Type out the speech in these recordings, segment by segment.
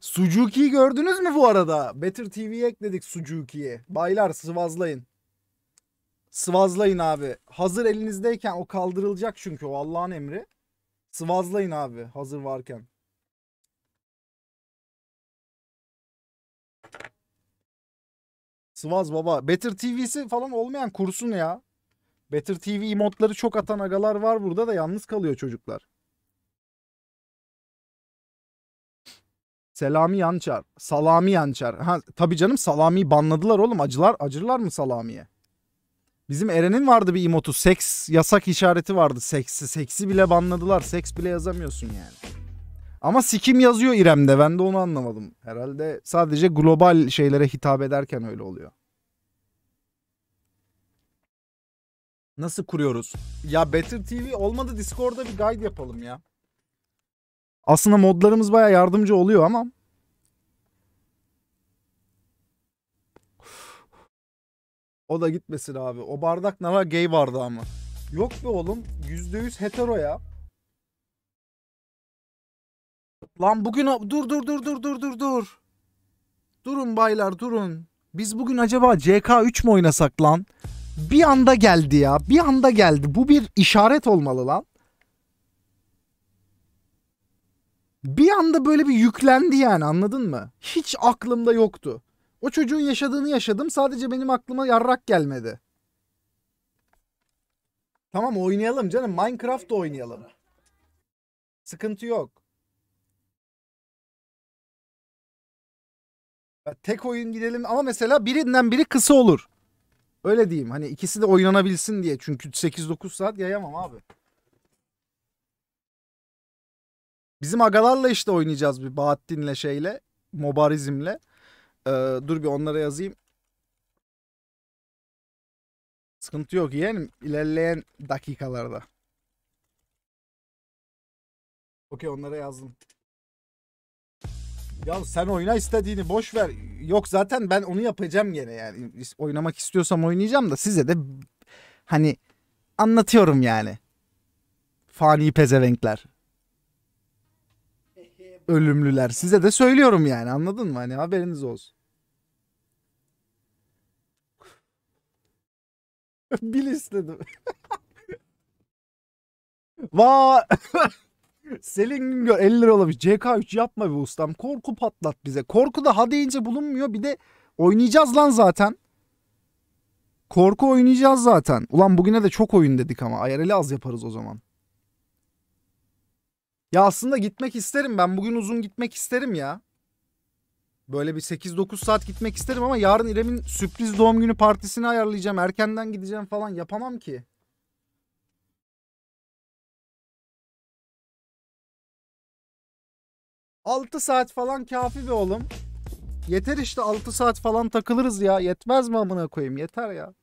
Sucuki'yi gördünüz mü bu arada? Better TV'ye ekledik Sucuki'yi. Baylar sıvazlayın. Sıvazlayın abi. Hazır elinizdeyken o kaldırılacak çünkü o Allah'ın emri. Sıvazlayın abi hazır varken. Sıvaz baba. Better TV'si falan olmayan kursun ya. Better TV modları çok atan agalar var burada da yalnız kalıyor çocuklar. Selami Yançar. Salami Yançar. Ha tabii canım Salami'yi banladılar oğlum. Acılar acırlar mı Salami'ye? Bizim Eren'in vardı bir emotu. Seks yasak işareti vardı. Seksi. Seksi bile banladılar. Seks bile yazamıyorsun yani. Ama sikim yazıyor İrem'de. Ben de onu anlamadım. Herhalde sadece global şeylere hitap ederken öyle oluyor. Nasıl kuruyoruz? Ya Better TV olmadı Discord'da bir guide yapalım ya. Aslında modlarımız baya yardımcı oluyor ama O da gitmesin abi. O bardak ne var? Gay vardı ama. Yok be oğlum. %100 hetero ya. Lan bugün dur dur dur dur dur dur dur. Durun baylar durun. Biz bugün acaba CK3 mü oynasak lan? Bir anda geldi ya. Bir anda geldi. Bu bir işaret olmalı lan. Bir anda böyle bir yüklendi yani anladın mı? Hiç aklımda yoktu. O çocuğun yaşadığını yaşadım. Sadece benim aklıma yarrak gelmedi. Tamam oynayalım canım. Minecraft oynayalım. Sıkıntı yok. Ya tek oyun gidelim ama mesela birinden biri kısa olur. Öyle diyeyim. Hani ikisi de oynanabilsin diye. Çünkü 8-9 saat yayamam abi. Bizim agalarla işte oynayacağız bir Bahattin'le şeyle. Mobarizm'le. Ee, dur bir onlara yazayım. Sıkıntı yok yeğenim. İlerleyen dakikalarda. Okey onlara yazdım. Ya sen oyna istediğini boş ver. Yok zaten ben onu yapacağım gene yani. Oynamak istiyorsam oynayacağım da size de hani anlatıyorum yani. Fani pezevenkler. Ölümlüler. Size de söylüyorum yani anladın mı? Hani haberiniz olsun. Bil istedim. Va Selin Güngör 50 lira olmuş. CK3 yapma be ustam. Korku patlat bize. Korku da ha deyince bulunmuyor. Bir de oynayacağız lan zaten. Korku oynayacağız zaten. Ulan bugüne de çok oyun dedik ama. IRL'i az yaparız o zaman. Ya aslında gitmek isterim. Ben bugün uzun gitmek isterim ya. Böyle bir 8-9 saat gitmek isterim ama yarın İrem'in sürpriz doğum günü partisini ayarlayacağım. Erkenden gideceğim falan. Yapamam ki. Altı saat falan kafi be oğlum. Yeter işte 6 saat falan takılırız ya. Yetmez mi amına koyayım? Yeter ya.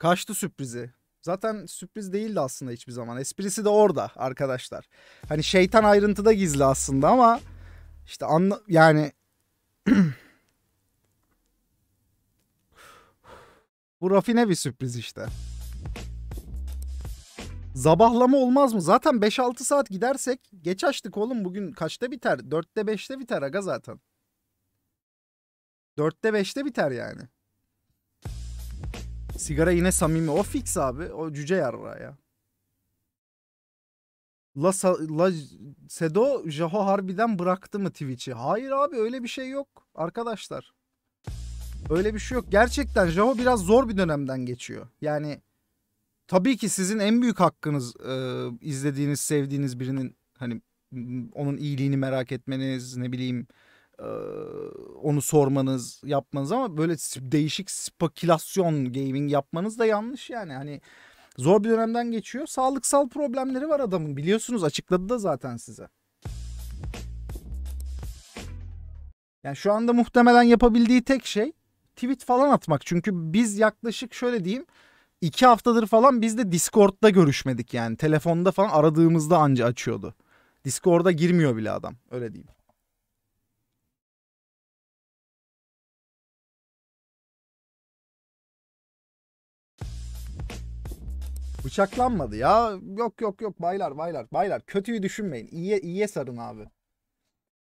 Kaçtı sürprizi. Zaten sürpriz değildi aslında hiçbir zaman. Esprisi de orada arkadaşlar. Hani şeytan ayrıntıda gizli aslında ama işte anla yani bu rafine bir sürpriz işte. Zabahlama olmaz mı? Zaten 5-6 saat gidersek geç açtık oğlum. Bugün kaçta biter? 4'te 5'te biter aga zaten. 4'te 5'te biter yani. Sigara yine samimi. O fix abi. O cüce yarra ya. La, Sa- La Sedo Jaho harbiden bıraktı mı Twitch'i? Hayır abi öyle bir şey yok arkadaşlar. Öyle bir şey yok. Gerçekten Jaho biraz zor bir dönemden geçiyor. Yani tabii ki sizin en büyük hakkınız e, izlediğiniz, sevdiğiniz birinin hani onun iyiliğini merak etmeniz, ne bileyim onu sormanız, yapmanız ama böyle değişik spekülasyon gaming yapmanız da yanlış yani. Hani zor bir dönemden geçiyor. Sağlıksal problemleri var adamın. Biliyorsunuz açıkladı da zaten size. Yani şu anda muhtemelen yapabildiği tek şey tweet falan atmak. Çünkü biz yaklaşık şöyle diyeyim iki haftadır falan biz de Discord'da görüşmedik yani. Telefonda falan aradığımızda anca açıyordu. Discord'a girmiyor bile adam. Öyle diyeyim. Bıçaklanmadı ya. Yok yok yok baylar baylar baylar. Kötüyü düşünmeyin. İyiye, iyiye sarın abi.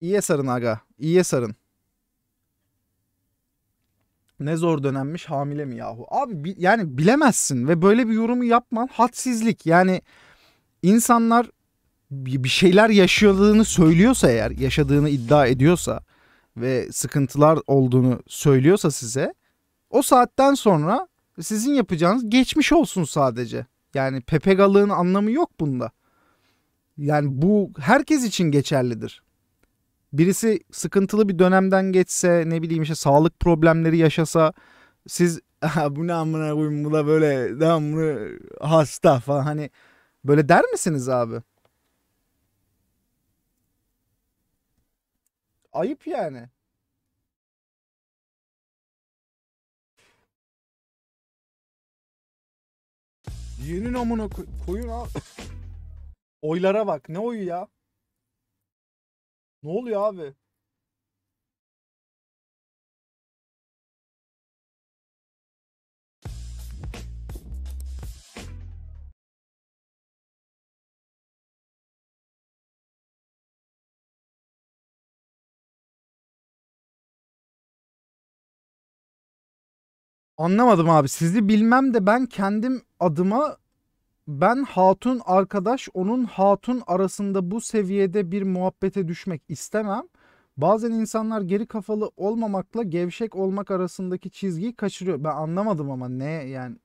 İyiye sarın aga. İyiye sarın. Ne zor dönemmiş hamile mi yahu? Abi bi- yani bilemezsin ve böyle bir yorumu yapman hadsizlik. Yani insanlar bir şeyler yaşadığını söylüyorsa eğer, yaşadığını iddia ediyorsa ve sıkıntılar olduğunu söylüyorsa size o saatten sonra sizin yapacağınız geçmiş olsun sadece. Yani pepegalığın anlamı yok bunda. Yani bu herkes için geçerlidir. Birisi sıkıntılı bir dönemden geçse ne bileyim işte sağlık problemleri yaşasa siz "Aha, bu ne amına koyayım bu da böyle devamlı hasta falan hani böyle der misiniz abi? Ayıp yani. Yenin amına koy- koyun abi. Oylara bak. Ne oyu ya? Ne oluyor abi? Anlamadım abi. Sizi bilmem de ben kendim adıma ben hatun arkadaş onun hatun arasında bu seviyede bir muhabbete düşmek istemem. Bazen insanlar geri kafalı olmamakla gevşek olmak arasındaki çizgiyi kaçırıyor. Ben anlamadım ama ne yani.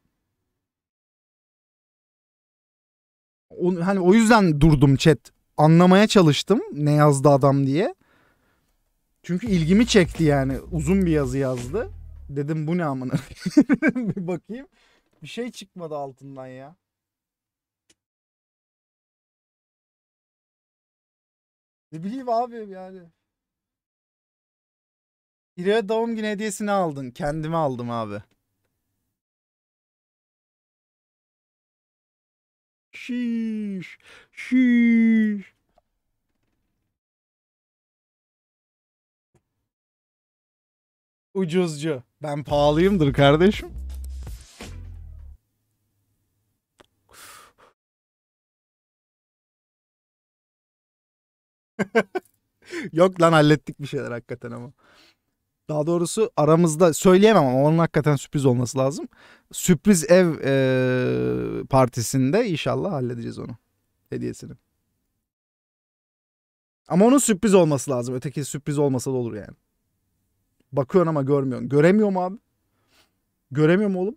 O, hani o yüzden durdum chat. Anlamaya çalıştım ne yazdı adam diye. Çünkü ilgimi çekti yani. Uzun bir yazı yazdı. Dedim bu ne amına. bir bakayım. Bir şey çıkmadı altından ya. Ne bileyim abi yani. İra'ya doğum günü hediyesini aldın. Kendime aldım abi. Şiş. Şiş. Ucuzcu. Ben pahalıyımdır kardeşim. Yok lan hallettik bir şeyler hakikaten ama. Daha doğrusu aramızda söyleyemem ama onun hakikaten sürpriz olması lazım. Sürpriz ev eee, partisinde inşallah halledeceğiz onu. Hediyesini. Ama onun sürpriz olması lazım. Öteki sürpriz olmasa da olur yani. Bakıyorsun ama görmüyorsun. Göremiyor mu abi? Göremiyor mu oğlum?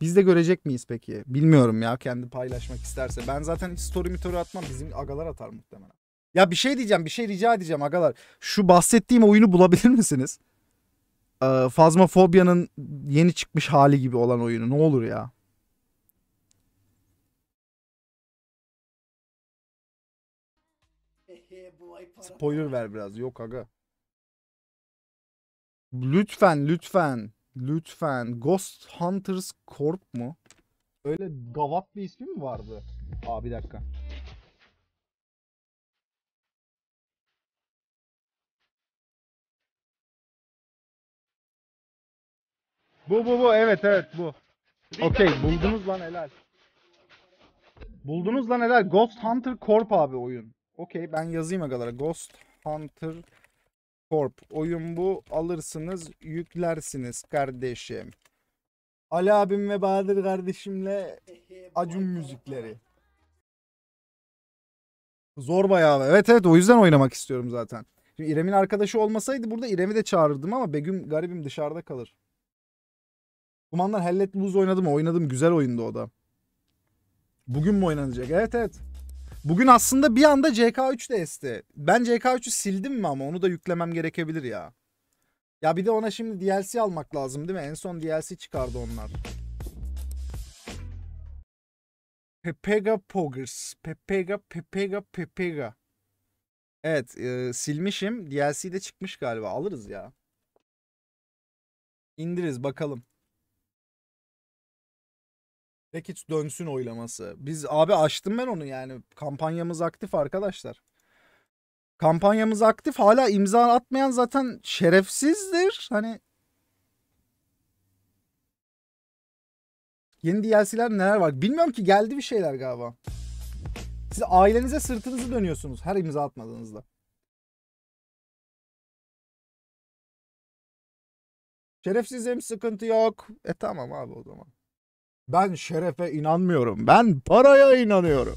Biz de görecek miyiz peki? Bilmiyorum ya kendi paylaşmak isterse. Ben zaten hiç story mitori atmam. Bizim agalar atar muhtemelen. Ya bir şey diyeceğim, bir şey rica edeceğim agalar. Şu bahsettiğim oyunu bulabilir misiniz? Ee, Phasmophobia'nın yeni çıkmış hali gibi olan oyunu. Ne olur ya. Spoiler ver biraz. Yok aga. Lütfen, lütfen. Lütfen. Ghost Hunters Corp mu? Öyle gavat bir ismi mi vardı? Aa bir dakika. Bu bu bu evet evet bu. Okey buldunuz lan helal. Buldunuz lan helal. Ghost Hunter Corp abi oyun. Okey ben yazayım agalara. Ghost Hunter Corp. Oyun bu. Alırsınız yüklersiniz kardeşim. Ali abim ve Bahadır kardeşimle Acun müzikleri. Zor bayağı. Evet evet o yüzden oynamak istiyorum zaten. Şimdi İrem'in arkadaşı olmasaydı burada İrem'i de çağırırdım ama Begüm garibim dışarıda kalır. Kumandan Hell Let Loose oynadım. Oynadım. Güzel oyundu o da. Bugün mü oynanacak? Evet evet. Bugün aslında bir anda CK3 de esti. Ben CK3'ü sildim mi ama onu da yüklemem gerekebilir ya. Ya bir de ona şimdi DLC almak lazım değil mi? En son DLC çıkardı onlar. Pepega Poggers. Pepega, Pepega, Pepega. Evet, e, silmişim. DLC de çıkmış galiba. Alırız ya. İndiririz bakalım. Rekic dönsün oylaması. Biz abi açtım ben onu yani. Kampanyamız aktif arkadaşlar. Kampanyamız aktif. Hala imza atmayan zaten şerefsizdir. Hani Yeni DLC'ler neler var? Bilmiyorum ki geldi bir şeyler galiba. Siz ailenize sırtınızı dönüyorsunuz her imza atmadığınızda. Şerefsizim sıkıntı yok. E tamam abi o zaman. Ben şerefe inanmıyorum. Ben paraya inanıyorum.